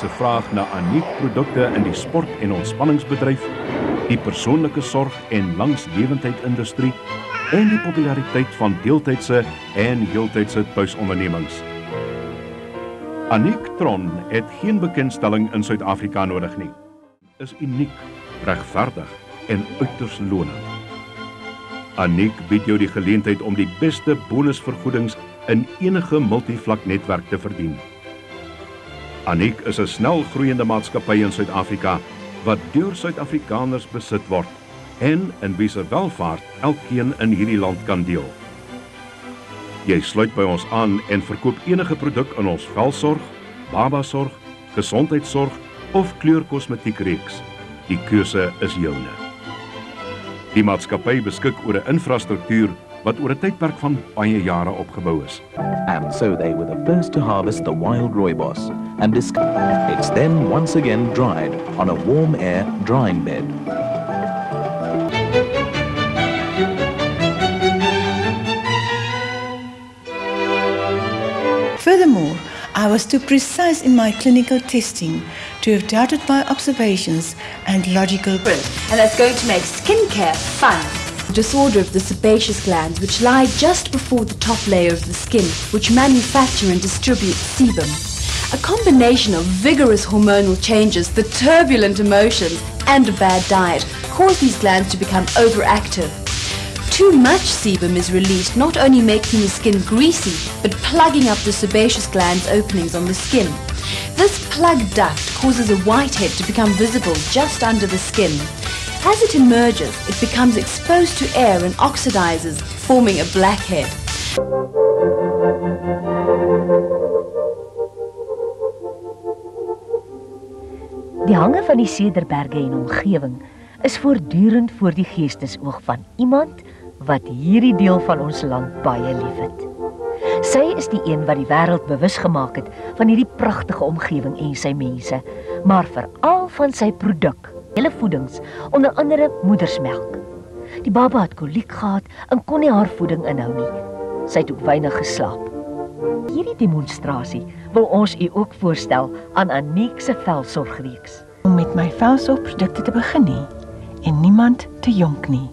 se vraag na Aniek-produkte in die sport- en ontspanningsbedryf, die persoonlike sorg en langslewendheid-industrie en die populariteit van deeltydse en heeltydse tuisondernemings. Aniek Tron het geen bekendstelling in Suid-Afrika nodig nie. Is uniek, regverdig en uiters lonend. Aniek bied jou die geleentheid om die beste bonusvergoedings in enige multivlak netwerk te verdien. Aniek is 'n snel groeiende maatskappy in Suid-Afrika wat deur Suid-Afrikaners besit word en in wie se welvaart elkeen in hierdie land kan deel. Jy sluit by ons aan en verkoop enige produk in ons velsorg, babasorg, gesondheidsorg of kleurkosmetiek reeks. Die keuse is joune. Die maatskappy beskik oor 'n infrastruktuur wat oor 'n tydperk van baie jare opgebou is. And so they were the first to harvest the wild rooibos and discover it's then once again dried on a warm air drying bed. Furthermore, I was too precise in my clinical testing to have doubted my observations and logical and that's going to make skincare fun. Disorder of the sebaceous glands, which lie just before the top layer of the skin, which manufacture and distribute sebum. A combination of vigorous hormonal changes, the turbulent emotions, and a bad diet cause these glands to become overactive. Too much sebum is released, not only making the skin greasy, but plugging up the sebaceous glands openings on the skin. This plug duct causes a whitehead to become visible just under the skin. As it emerges, it becomes exposed to air and oxidizes, forming a blackhead. Die hange van die Cederberge en omgewing is voortdurend voor die geestesoog van iemand wat hierdie deel van ons land baie liefhet. Sy is die een wat die wêreld bewus gemaak het van hierdie pragtige omgewing en sy mense, maar veral van sy produk, hele voedings, onder andere moedersmelk. Die baba het koliek gehad en kon nie haar voeding inhou nie. Sy het ook weinig geslaap. Hierdie demonstrasie wil ons u ook voorstel aan Aniek se velsorgreeks. om met my velsorgprodukte te begin nie en niemand te jonk nie.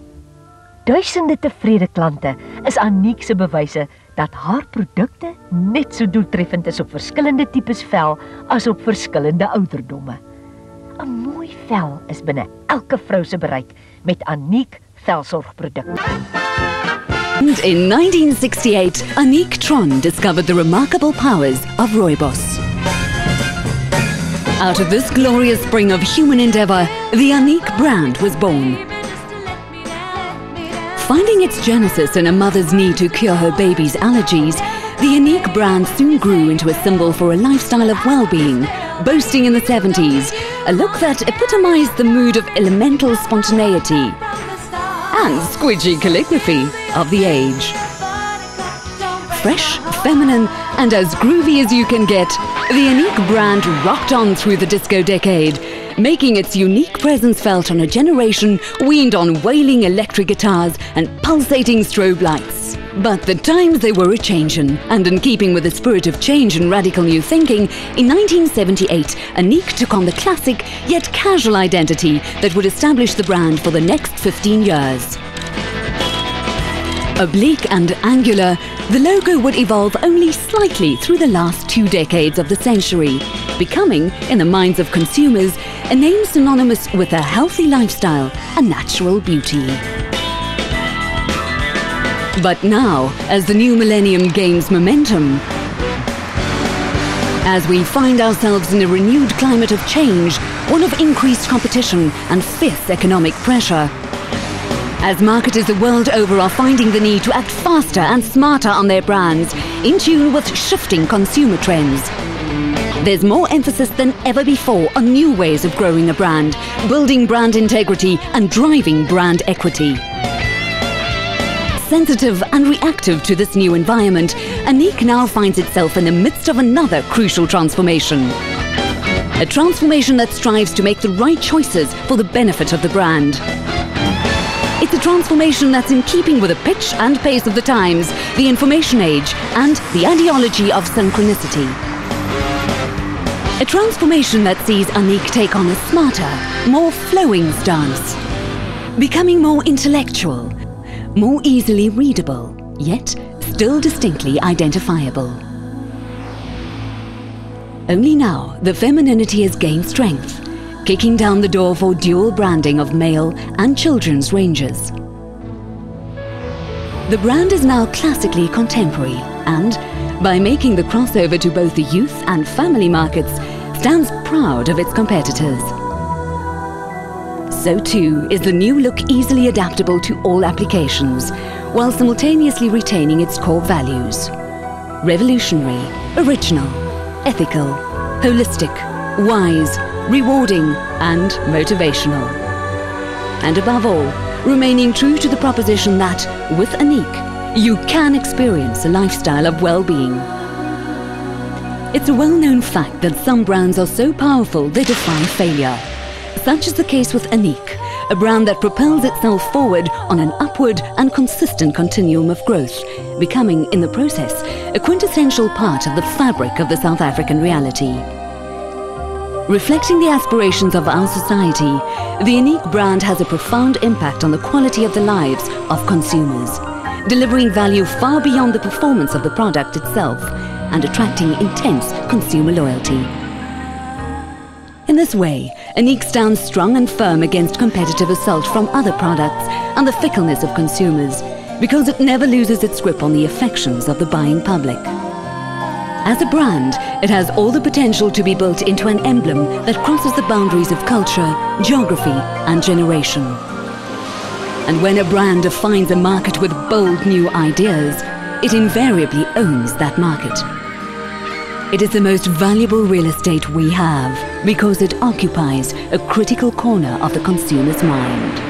Duisende tevrede klante is Aniek se bewyse dat haar produkte net so doeltreffend is op verskillende tipes vel as op verskillende ouderdomme. Vel is binne elke vrou se bereik met Annique velsorgprodukte. In 1968, Annique Theron discovered the remarkable powers of rooibos. Out of this glorious spring of human endeavor, the Annique brand was born. Finding its genesis in a mother's need to cure her baby's allergies, the Annique brand soon grew into a symbol for a lifestyle of well-being, boasting in the 70s a look that epitomized the mood of elemental spontaneity and squidgy calligraphy of the age. Fresh, feminine, and as groovy as you can get, the Annique brand rocked on through the disco decade, making its unique presence felt on a generation weaned on wailing electric guitars and pulsating strobe lights. But the times they were a changin', and in keeping with the spirit of change and radical new thinking, in 1978, Annique took on the classic yet casual identity that would establish the brand for the next 15 years. Oblique and angular, the logo would evolve only slightly through the last two decades of the century, becoming, in the minds of consumers, a name synonymous with a healthy lifestyle and natural beauty. But now, as the new millennium gains momentum, as we find ourselves in a renewed climate of change, one of increased competition and fierce economic pressure, as marketers the world over are finding the need to act faster and smarter on their brands, in tune with shifting consumer trends. There's more emphasis than ever before on new ways of growing a brand, building brand integrity, and driving brand equity. Sensitive and reactive to this new environment, Annique now finds itself in the midst of another crucial transformation. A transformation that strives to make the right choices for the benefit of the brand. It's a transformation that's in keeping with the pitch and pace of the times, the information age, and the ideology of synchronicity. A transformation that sees Annique take on a smarter, more flowing stance. Becoming more intellectual, more easily readable, yet still distinctly identifiable. Only now, the femininity has gained strength, kicking down the door for dual branding of male and children's ranges. The brand is now classically contemporary and, by making the crossover to both the youth and family markets, stands proud of its competitors. So too is the new look easily adaptable to all applications, while simultaneously retaining its core values. Revolutionary, original, ethical, holistic, wise, rewarding and motivational. And above all, remaining true to the proposition that, with Annique, you can experience a lifestyle of well-being. It's a well-known fact that some brands are so powerful they defy failure. Such is the case with Annique, a brand that propels itself forward on an upward and consistent continuum of growth, becoming, in the process, a quintessential part of the fabric of the South African reality. Reflecting the aspirations of our society, the Annique brand has a profound impact on the quality of the lives of consumers, delivering value far beyond the performance of the product itself and attracting intense consumer loyalty. In this way, Annique stands strong and firm against competitive assault from other products and the fickleness of consumers because it never loses its grip on the affections of the buying public. As a brand, it has all the potential to be built into an emblem that crosses the boundaries of culture, geography and generation. And when a brand defines a market with bold new ideas, it invariably owns that market. It is the most valuable real estate we have because it occupies a critical corner of the consumer's mind.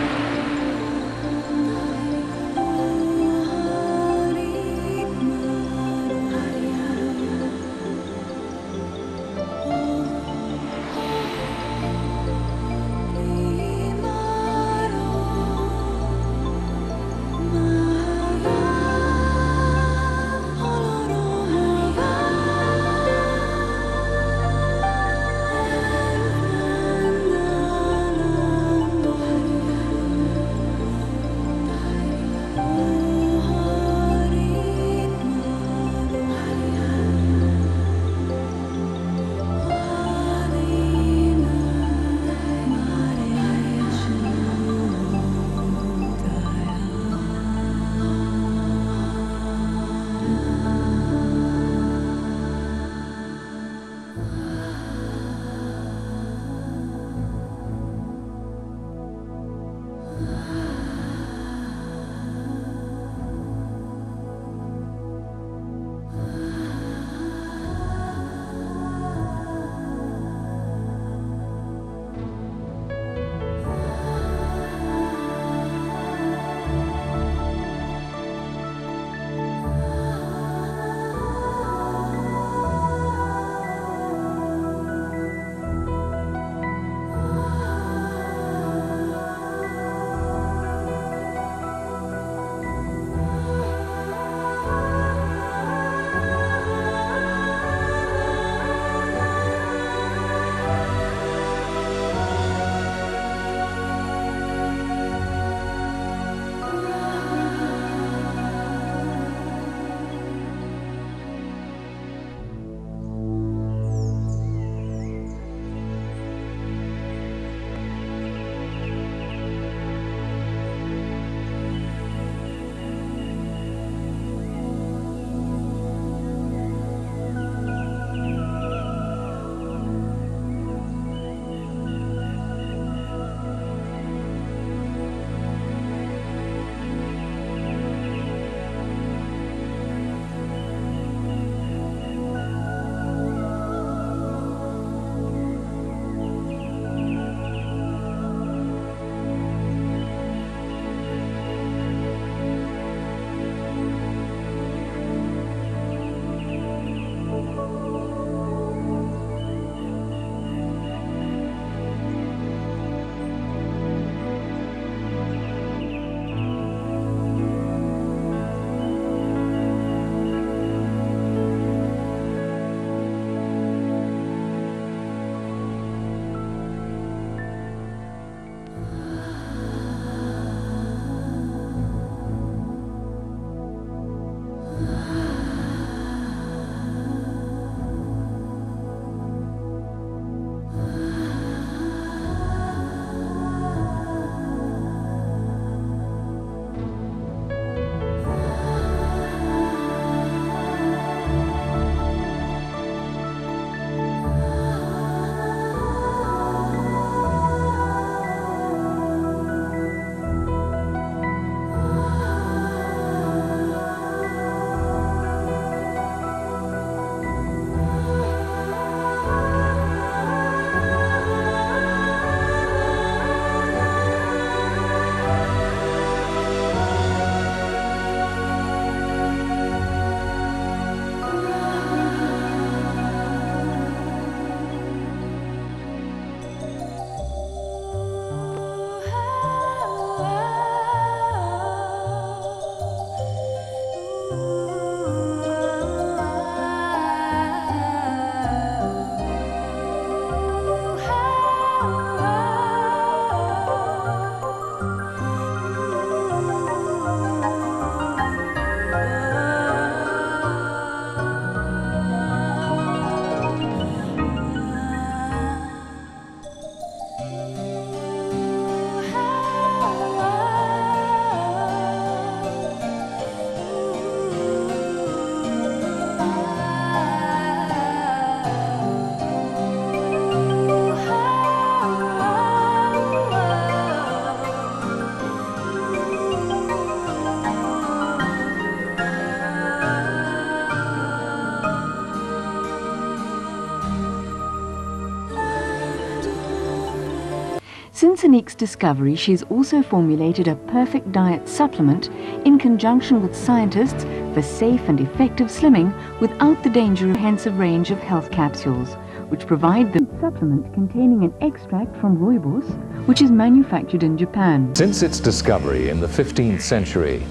Since Annique's discovery, she's also formulated a perfect diet supplement in conjunction with scientists for safe and effective slimming without the danger of comprehensive range of health capsules, which provide the supplement containing an extract from rooibos, which is manufactured in Japan. Since its discovery in the 15th century,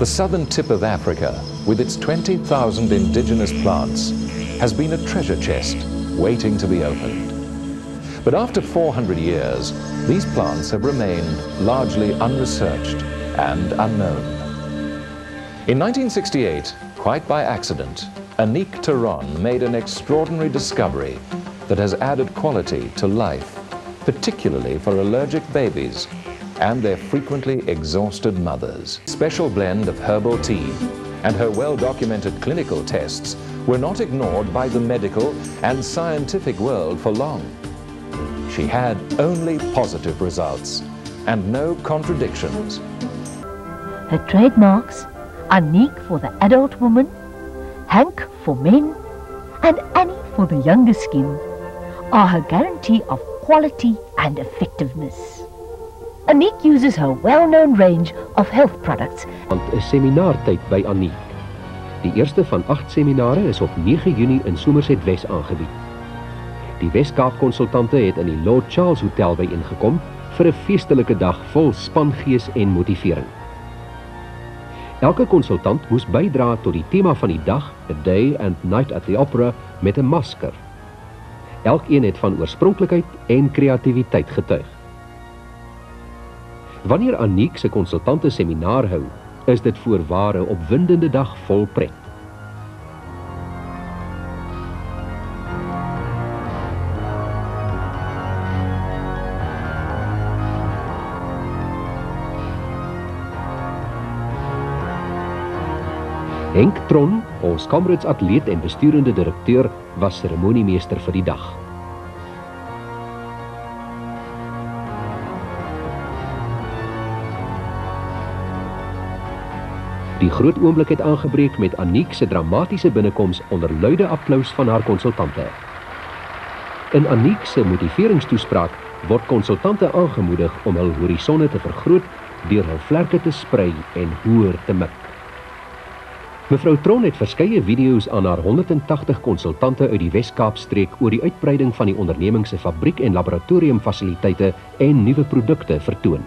the southern tip of Africa, with its 20,000 indigenous plants, has been a treasure chest waiting to be opened. But after 400 years, these plants have remained largely unresearched and unknown. In 1968, quite by accident, Annique Theron made an extraordinary discovery that has added quality to life, particularly for allergic babies and their frequently exhausted mothers. Special blend of herbal tea and her well-documented clinical tests were not ignored by the medical and scientific world for long. She had only positive results and no contradictions. Her trademarks, Annique for the adult woman, Hank for men, and Annie for the younger skin, are her guarantee of quality and effectiveness. Annique uses her well-known range of health products want 'n seminaartyd by Annique. Die eerste van 8 seminare is op 9 Junie in Somerset Wes aangebied. Die Wes-Kaap konsultante het in die Lord Charles Hotel byeengekom vir 'n feestelike dag vol spangees en motivering. Elke konsultant moes bydra tot die tema van die dag, A Day and Night at the Opera, met 'n masker. Elkeen het van oorspronklikheid en kreatiwiteit getuig. Wanneer Aniek se konsultante seminar hou, is dit voorware opwindende dag vol pret. Henk Tron, ons Kamerads atleet en besturende direkteur, was seremoniemeester vir die dag. Die groot oomblik het aangebreek met Aniek se dramatiese binnekoms onder luide applous van haar konsultante. In Aniek se motiveringstoespraak word konsultante aangemoedig om hul horisonne te vergroot deur hul vlerke te sprei en hoër te mik. Mevrou Tron het verskeie video's aan haar 180 konsultante uit die Wes-Kaap streek oor die uitbreiding van die onderneming se fabriek en laboratoriumfasiliteite en nuwe produkte vertoon.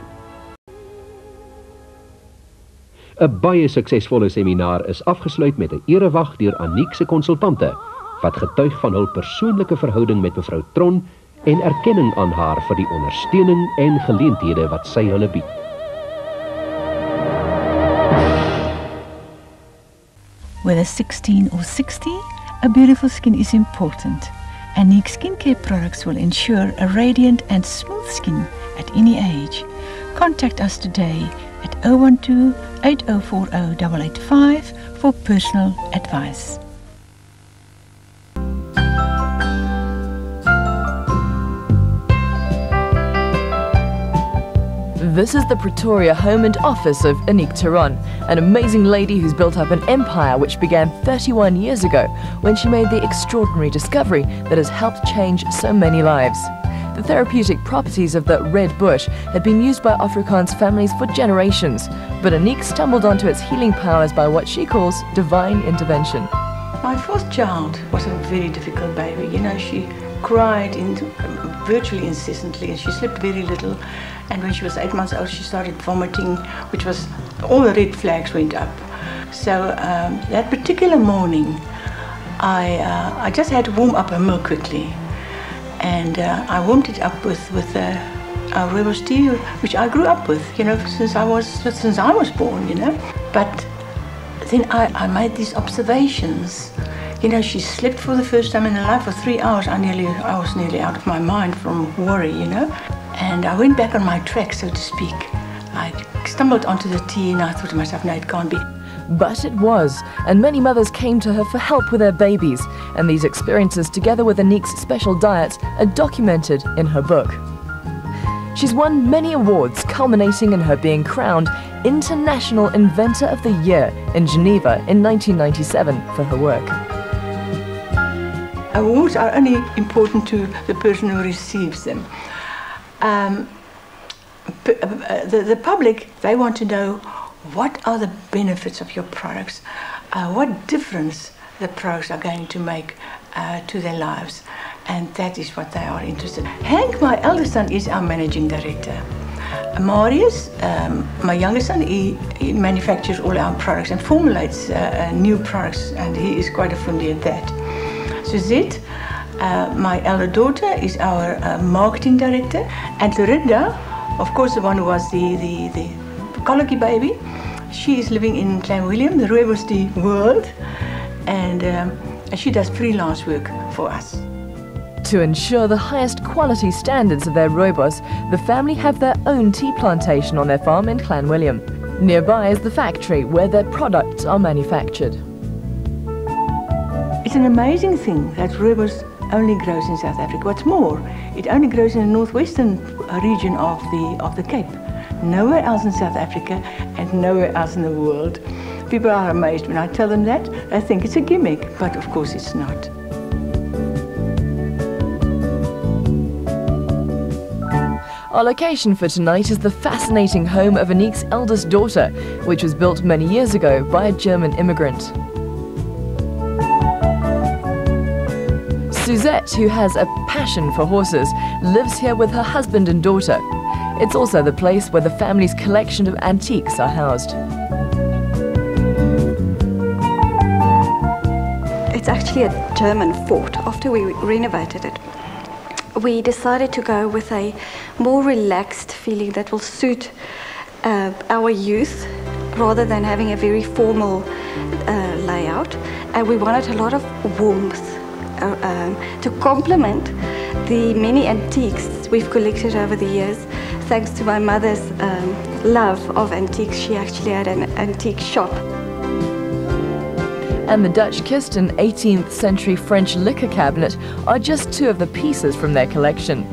'n Baie suksesvolle seminar is afgesluit met 'n erewag deur Aniek se konsultante wat getuig van hul persoonlike verhouding met mevrou Tron en erkenning aan haar vir die ondersteuning en geleenthede wat sy hulle bied. Whether 16 or 60, a beautiful skin is important. Annique skincare products will ensure a radiant and smooth skin at any age. Contact us today at 012 8040 885 for personal advice. This is the Pretoria home and office of Annique Theron, an amazing lady who's built up an empire which began 31 years ago when she made the extraordinary discovery that has helped change so many lives. The therapeutic properties of the red bush had been used by Afrikaans families for generations, but Annique stumbled onto its healing powers by what she calls divine intervention. My fourth child was a very difficult baby. You know, she cried virtually incessantly and she slept very little. And when she was eight months old, she started vomiting, which was all the red flags went up. So um, that particular morning, I, uh, I just had to warm up her milk quickly. And uh, I warmed it up with, with uh, uh, rooibos tea, which I grew up with, you know, since I was, since I was born, you know. But then I, I made these observations. You know, she slept for the first time in her life for three hours. I nearly, I was nearly out of my mind from worry, you know. And I went back on my track, so to speak. I stumbled onto the tea and I thought to myself, no, it can't be. But it was, and many mothers came to her for help with their babies, and these experiences, together with Annique's special diet, are documented in her book. She's won many awards, culminating in her being crowned International Inventor of the Year in Geneva in 1997 for her work. Awards are only important to the person who receives them. Um, uh, the, the public, they want to know what are the benefits of your products, uh, what difference the products are going to make uh, to their lives. And that is what they are interested in. Hank, my eldest son, is our managing director. Marius, um, my youngest son, he, he, manufactures all our products and formulates uh, uh, new products, and he is quite a fundy at that. Suzette, uh, my elder daughter, is our uh, marketing director, and Lorinda, of course, the one who was the, the, the colicky baby, she is living in Clanwilliam, the Rooibos world, and um, she does freelance work for us. To ensure the highest quality standards of their rooibos, the family have their own tea plantation on their farm in Clanwilliam. Nearby is the factory where their products are manufactured. It's an amazing thing that rooibos only grows in South Africa. What's more, it only grows in the northwestern region of the, of the Cape nowhere else in South Africa and nowhere else in the world. People are amazed when I tell them that. They think it's a gimmick, but of course it's not. Our location for tonight is the fascinating home of Annique's eldest daughter, which was built many years ago by a German immigrant. Suzette, who has a passion for horses, lives here with her husband and daughter. It's also the place where the family's collection of antiques are housed. It's actually a German fort. After we renovated it, we decided to go with a more relaxed feeling that will suit uh, our youth rather than having a very formal uh, layout. And we wanted a lot of warmth uh, um, to complement the many antiques we've collected over the years thanks to my mother's um, love of antiques, she actually had an antique shop. And the Dutch Kisten 18th century French liquor cabinet are just two of the pieces from their collection.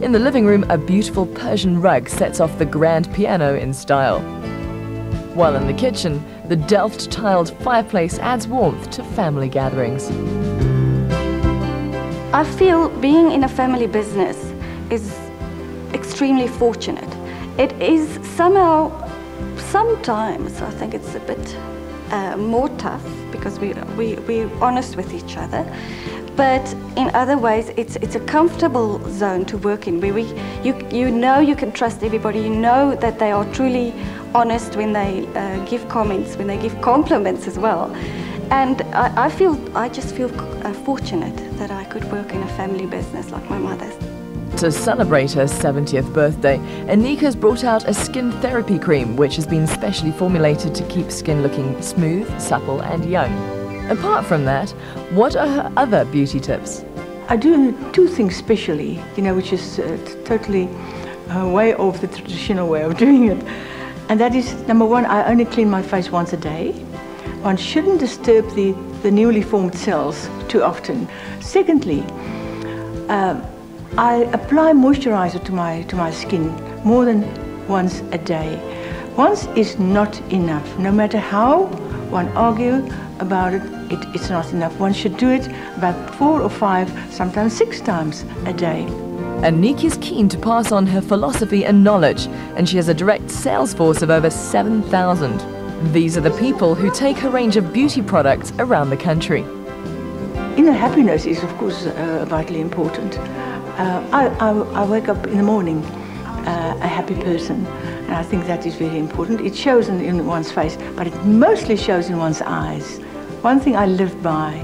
In the living room, a beautiful Persian rug sets off the grand piano in style. While in the kitchen, the Delft tiled fireplace adds warmth to family gatherings. I feel being in a family business is extremely fortunate. It is somehow, sometimes I think it's a bit uh, more tough because we, we, we're honest with each other. But in other ways, it's, it's a comfortable zone to work in where we, you, you know you can trust everybody. You know that they are truly honest when they uh, give comments, when they give compliments as well. And I, I feel, I just feel uh, fortunate that I could work in a family business like my mother's. To celebrate her 70th birthday, Annique has brought out a skin therapy cream which has been specially formulated to keep skin looking smooth, supple and young. Apart from that, what are her other beauty tips? I do two things specially, you know, which is uh, totally uh, way off the traditional way of doing it. And that is, number one, I only clean my face once a day. One shouldn't disturb the, the newly formed cells too often. Secondly, uh, I apply moisturizer to my, to my skin more than once a day. Once is not enough. No matter how one argue about it, it, it's not enough. One should do it about four or five, sometimes six times a day. Annique is keen to pass on her philosophy and knowledge, and she has a direct sales force of over 7,000. These are the people who take her range of beauty products around the country. Inner happiness is, of course, uh, vitally important. Uh, I, I, I, wake up in the morning uh, a happy person, and I think that is very important. It shows in, in one's face, but it mostly shows in one's eyes. One thing I live by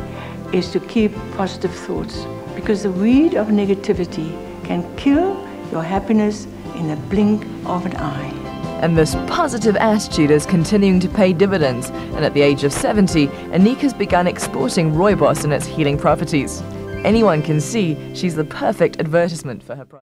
is to keep positive thoughts, because the weed of negativity can kill your happiness in a blink of an eye. And this positive attitude is continuing to pay dividends. And at the age of 70, Annique has begun exporting rooibos and its healing properties anyone can see she's the perfect advertisement for her product.